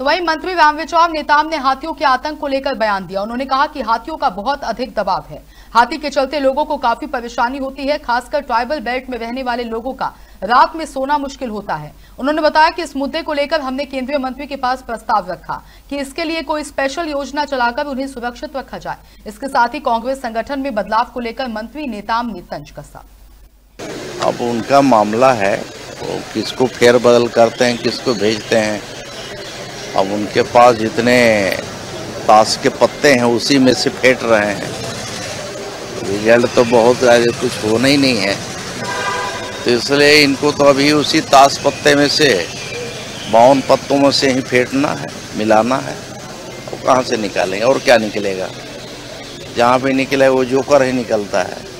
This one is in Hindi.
तो वहीं मंत्री रामविचार नेताम ने हाथियों के आतंक को लेकर बयान दिया। उन्होंने कहा कि हाथियों का बहुत अधिक दबाव है। हाथी के चलते लोगों को काफ़ी परेशानी होती है, खासकर ट्राइबल बेल्ट में रहने वाले लोगों का। रात में सोना मुश्किल होता है। उन्होंने बताया कि इस मुद्दे को लेकर हमने केंद्रीय मंत्री के पास प्रस्ताव रखा कि इसके लिए कोई स्पेशल योजना चलाकर उन्हें सुरक्षित रखा जाए। इसके साथ ही कांग्रेस संगठन में बदलाव को लेकर मंत्री नेताम ने तंज कसा। अब उनका मामला है किसको फेर बदल करते हैं, किसको भेजते हैं अब उनके पास जितने ताश के पत्ते हैं, उसी में से फेंट रहे हैं। रिज़ल्ट तो बहुत आगे कुछ होना ही नहीं है। तो इसलिए इनको तो अभी उसी ताश पत्ते में से बावन पत्तों में से ही फेंटना है, मिलाना है। और कहाँ से निकालेंगे और क्या निकलेगा? जहाँ भी निकले वो जोकर ही निकलता है।